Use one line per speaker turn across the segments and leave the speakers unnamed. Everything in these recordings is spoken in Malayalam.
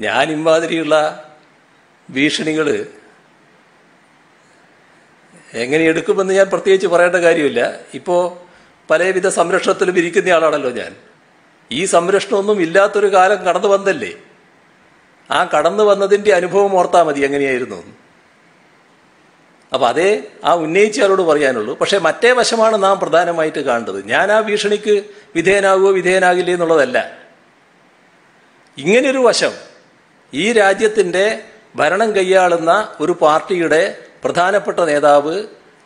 ഞാൻ ഇമാതിരിയുള്ള ഭീഷണികൾ എങ്ങനെ എടുക്കുമെന്ന് ഞാൻ പ്രത്യേകിച്ച് പറയേണ്ട കാര്യമില്ല. ഇപ്പോൾ പലവിധ സംരക്ഷണത്തിലും ഇരിക്കുന്ന ആളാണല്ലോ ഞാൻ. ഈ സംരക്ഷണമൊന്നും ഇല്ലാത്തൊരു കാലം കടന്നു വന്നല്ലേ? ആ കടന്നു വന്നതിന്റെ അനുഭവം ഓർത്താൽ മതി എങ്ങനെയായിരുന്നു. അപ്പം അതേ ആ ഉന്നയിച്ചയാളോട് പറയാനുള്ളൂ. പക്ഷേ മറ്റേ വശമാണ് നാം പ്രധാനമായിട്ട് കാണേണ്ടത് ഞാൻ ആ ഭീഷണിക്ക് വിധേയനാകുമോ വിധേയനാകില്ലേ എന്നുള്ളതല്ല. ഇങ്ങനൊരു വശം ഈ രാജ്യത്തിന്റെ ഭരണം കൈയാളുന്ന ഒരു പാർട്ടിയുടെ പ്രധാനപ്പെട്ട നേതാവ്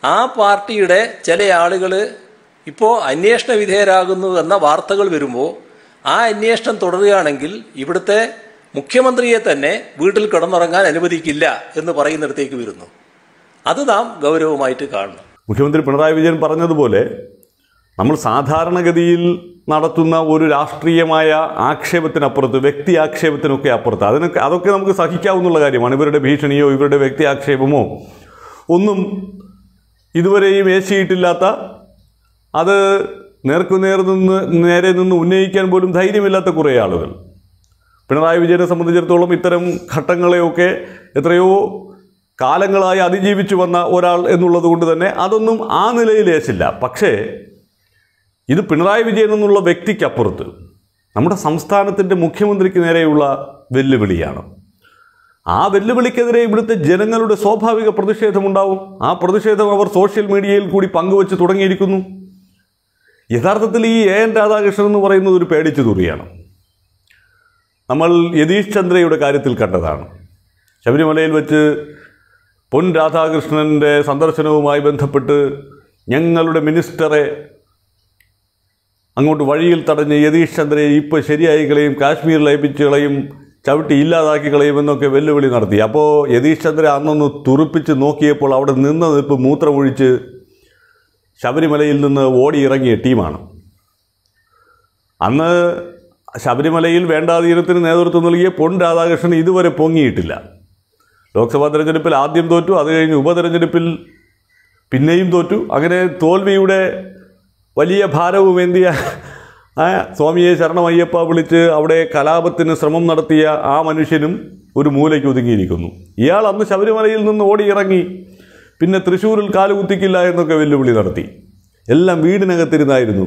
ആ പാർട്ടിയുടെ ചില ആളുകൾ ഇപ്പോൾ അന്വേഷണ വിധേയരാകുന്നു എന്ന വാർത്തകൾ വരുമ്പോൾ ആ അന്വേഷണം തുടരുകയാണെങ്കിൽ ഇവിടുത്തെ മുഖ്യമന്ത്രിയെ തന്നെ വീട്ടിൽ കിടന്നുറങ്ങാൻ അനുവദിക്കില്ല എന്ന് പറയുന്നിടത്തേക്ക് വരുന്നു. അത് നാം ഗൗരവമായിട്ട് കാണണം.
മുഖ്യമന്ത്രി പിണറായി വിജയൻ പറഞ്ഞതുപോലെ നമ്മൾ സാധാരണഗതിയിൽ നടത്തുന്ന ഒരു രാഷ്ട്രീയമായ ആക്ഷേപത്തിനപ്പുറത്ത് വ്യക്തി ആക്ഷേപത്തിനൊക്കെ അപ്പുറത്ത്. അതിനൊക്കെ അതൊക്കെ നമുക്ക് സഹിക്കാവുന്നുള്ള കാര്യമാണ്. ഇവരുടെ ഭീഷണിയോ ഇവരുടെ വ്യക്തി ആക്ഷേപമോ ഒന്നും ഇതുവരെയും ഏശിയിട്ടില്ലാത്ത അത് നേർക്കുനേർ നിന്ന് നേരെ നിന്ന് ഉന്നയിക്കാൻ പോലും ധൈര്യമില്ലാത്ത കുറേ ആളുകൾ. പിണറായി വിജയനെ സംബന്ധിച്ചിടത്തോളം ഇത്തരം ഘട്ടങ്ങളെയൊക്കെ എത്രയോ കാലങ്ങളായി അതിജീവിച്ചു വന്ന ഒരാൾ എന്നുള്ളത് കൊണ്ട് തന്നെ അതൊന്നും ആ നിലയിൽ ഏശില്ല. പക്ഷേ ഇത് പിണറായി വിജയൻ എന്നുള്ള വ്യക്തിക്കപ്പുറത്ത് നമ്മുടെ സംസ്ഥാനത്തിന്റെ മുഖ്യമന്ത്രിക്ക് നേരെയുള്ള വെല്ലുവിളിയാണ്. ആ വെല്ലുവിളിക്കെതിരെ ഇവിടുത്തെ ജനങ്ങളുടെ സ്വാഭാവിക പ്രതിഷേധമുണ്ടാവും. ആ പ്രതിഷേധം അവർ സോഷ്യൽ മീഡിയയിൽ കൂടി പങ്കുവച്ച് തുടങ്ങിയിരിക്കുന്നു. യഥാർത്ഥത്തിൽ ഈ എ എൻ രാധാകൃഷ്ണൻ എന്ന് പറയുന്നത് ഒരു പേടിച്ചു തുറിയാണ്. നമ്മൾ യതീഷ് ചന്ദ്രയുടെ കാര്യത്തിൽ കണ്ടതാണ്. ശബരിമലയിൽ വെച്ച് പൊൻ രാധാകൃഷ്ണന്റെ സന്ദർശനവുമായി ബന്ധപ്പെട്ട് ഞങ്ങളുടെ മിനിസ്റ്ററെ അങ്ങോട്ട് വഴിയിൽ തടഞ്ഞ് യതീഷ് ചന്ദ്രയെ ഇപ്പോൾ ശരിയായി കളയും കാശ്മീരിൽ ലയിപ്പിച്ച് കളയും ചവിട്ടി ഇല്ലാതാക്കി കളയുമെന്നൊക്കെ വെല്ലുവിളി നടത്തി. അപ്പോൾ യതീഷ് ചന്ദ്ര അന്നൊന്ന് തുറുപ്പിച്ച് നോക്കിയപ്പോൾ അവിടെ നിന്ന് നിൽപ്പ് മൂത്രമൊഴിച്ച് ശബരിമലയിൽ നിന്ന് ഓടിയിറങ്ങിയ ടീമാണ്. അന്ന് ശബരിമലയിൽ വേണ്ടാതീരത്തിന് നേതൃത്വം നൽകിയ പൊൻ രാധാകൃഷ്ണൻ ഇതുവരെ പൊങ്ങിയിട്ടില്ല. ലോക്സഭാ തെരഞ്ഞെടുപ്പിൽ ആദ്യം തോറ്റു അത് കഴിഞ്ഞ് ഉപതെരഞ്ഞെടുപ്പിൽ പിന്നെയും തോറ്റു. അങ്ങനെ തോൽവിയുടെ വലിയ ഭാരവുമേന്തിയ ആ സ്വാമിയെ ശരണമയ്യപ്പ വിളിച്ച് അവിടെ കലാപത്തിന് ശ്രമം നടത്തിയ ആ മനുഷ്യനും ഒരു മൂലയ്ക്ക് ഒതുങ്ങിയിരിക്കുന്നു. ഇയാൾ അന്ന് ശബരിമലയിൽ നിന്ന് ഓടിയിറങ്ങി പിന്നെ തൃശ്ശൂരിൽ കാലുകുത്തിക്കില്ല എന്നൊക്കെ വെല്ലുവിളി നടത്തി. എല്ലാം വീടിനകത്തിരുന്നായിരുന്നു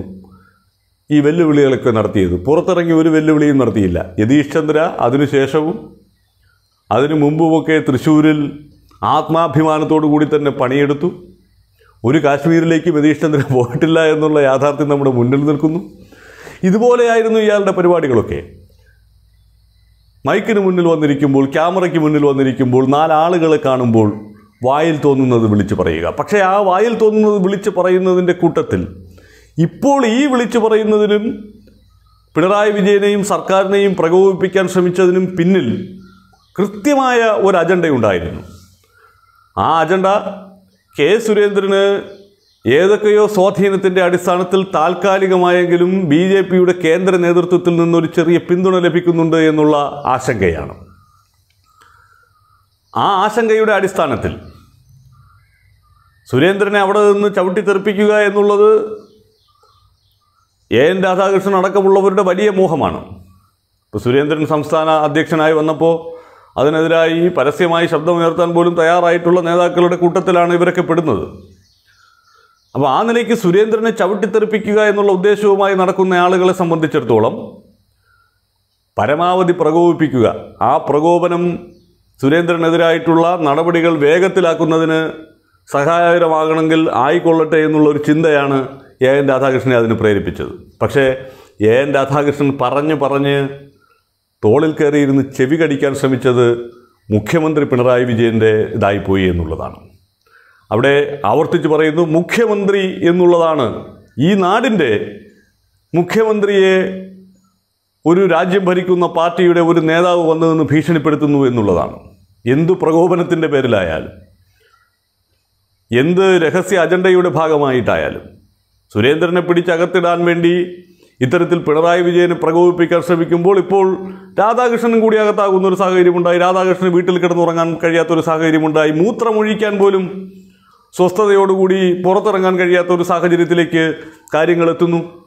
ഈ വെല്ലുവിളികളൊക്കെ നടത്തിയത്. പുറത്തിറങ്ങി ഒരു വെല്ലുവിളിയും നടത്തിയില്ല. യതീഷ്ചന്ദ്ര അതിനുശേഷവും അതിനു മുമ്പുമൊക്കെ തൃശ്ശൂരിൽ ആത്മാഭിമാനത്തോടു കൂടി തന്നെ പണിയെടുത്തു. ഒരു കാശ്മീരിലേക്ക് യതീഷ് ചന്ദ്ര പോയിട്ടില്ല എന്നുള്ള യാഥാർത്ഥ്യം നമ്മുടെ മുന്നിൽ നിൽക്കുന്നു. ഇതുപോലെയായിരുന്നു ഇയാളുടെ പരിപാടികളൊക്കെ. മൈക്കിന് മുന്നിൽ വന്നിരിക്കുമ്പോൾ ക്യാമറയ്ക്ക് മുന്നിൽ വന്നിരിക്കുമ്പോൾ നാലാളുകളെ കാണുമ്പോൾ വായിൽ തോന്നുന്നത് വിളിച്ചു പറയുക. പക്ഷേ ആ വായിൽ തോന്നുന്നത് വിളിച്ചു പറയുന്നതിന്റെ കൂട്ടത്തിൽ ഇപ്പോൾ ഈ വിളിച്ചു പറയുന്നതിനും പിണറായി വിജയനെയും സർക്കാരിനെയും പ്രകോപിപ്പിക്കാൻ ശ്രമിച്ചതിനും പിന്നിൽ കൃത്യമായ ഒരു അജണ്ടയുണ്ടായിരുന്നു. ആ അജണ്ട കെ സുരേന്ദ്രന് ഏതൊക്കെയോ സ്വാധീനത്തിന്റെ അടിസ്ഥാനത്തിൽ താൽക്കാലികമായെങ്കിലും ബി ജെ പിയുടെ കേന്ദ്ര നേതൃത്വത്തിൽ നിന്നൊരു ചെറിയ പിന്തുണ ലഭിക്കുന്നുണ്ട് എന്നുള്ള ആശങ്കയാണ്. ആ ആശങ്കയുടെ അടിസ്ഥാനത്തിൽ സുരേന്ദ്രനെ അവിടെ നിന്ന് ചവിട്ടിത്തെറിപ്പിക്കുക എന്നുള്ളത് എ എൻ രാധാകൃഷ്ണൻ അടക്കമുള്ളവരുടെ വലിയ മോഹമാണ്. ഇപ്പോൾ സുരേന്ദ്രൻ സംസ്ഥാന അധ്യക്ഷനായി വന്നപ്പോൾ അതിനെതിരായി പരസ്യമായി ശബ്ദമുയർത്താൻ പോലും തയ്യാറായിട്ടുള്ള നേതാക്കളുടെ കൂട്ടത്തിലാണ് ഇവരൊക്കെ പെടുന്നത്. അപ്പോൾ ആ നിലയ്ക്ക് സുരേന്ദ്രനെ ചവിട്ടിത്തെറിപ്പിക്കുക എന്നുള്ള ഉദ്ദേശവുമായി നടക്കുന്ന ആളുകളെ സംബന്ധിച്ചിടത്തോളം പരമാവധി പ്രകോപിപ്പിക്കുക. ആ പ്രകോപനം സുരേന്ദ്രനെതിരായിട്ടുള്ള നടപടികൾ വേഗത്തിലാക്കുന്നതിന് സഹായകരമാകണമെങ്കിൽ ആയിക്കൊള്ളട്ടെ എന്നുള്ളൊരു ചിന്തയാണ് എ എൻ രാധാകൃഷ്ണനെ അതിന് പ്രേരിപ്പിച്ചത്. പക്ഷേ എ എൻ രാധാകൃഷ്ണൻ പറഞ്ഞ് പറഞ്ഞ് തോളിൽ കയറിയിരുന്ന് ചെവി കടിക്കാൻ ശ്രമിച്ചത് മുഖ്യമന്ത്രി പിണറായി വിജയന്റെ ഇതായിപ്പോയി എന്നുള്ളതാണ്. അവിടെ ആവർത്തിച്ച് പറയുന്നു മുഖ്യമന്ത്രി എന്നുള്ളതാണ്. ഈ നാടിന്റെ മുഖ്യമന്ത്രിയെ ഒരു രാജ്യം ഭരിക്കുന്ന പാർട്ടിയുടെ ഒരു നേതാവ് വന്നു നിന്ന് ഭീഷണിപ്പെടുത്തുന്നു എന്നുള്ളതാണ്. എന്തു പ്രകോപനത്തിന്റെ പേരിലായാലും എന്ത് രഹസ്യ അജണ്ടയുടെ ഭാഗമായിട്ടായാലും സുരേന്ദ്രനെ പിടിച്ചകത്തിടാൻ വേണ്ടി ഇത്തരത്തിൽ പിണറായി വിജയനെ പ്രകോപിപ്പിക്കാൻ ശ്രമിക്കുമ്പോൾ ഇപ്പോൾ രാധാകൃഷ്ണനും കൂടി അകത്താകുന്ന ഒരു സാഹചര്യമുണ്ടായി. രാധാകൃഷ്ണൻ വീട്ടിൽ കിടന്നുറങ്ങാൻ കഴിയാത്ത ഒരു സാഹചര്യമുണ്ടായി. മൂത്രമൊഴിക്കാൻ പോലും സ്വസ്ഥതയോടുകൂടി പുറത്തിറങ്ങാൻ കഴിയാത്ത ഒരു സാഹചര്യത്തിലേക്ക് കാര്യങ്ങൾ എത്തുന്നു.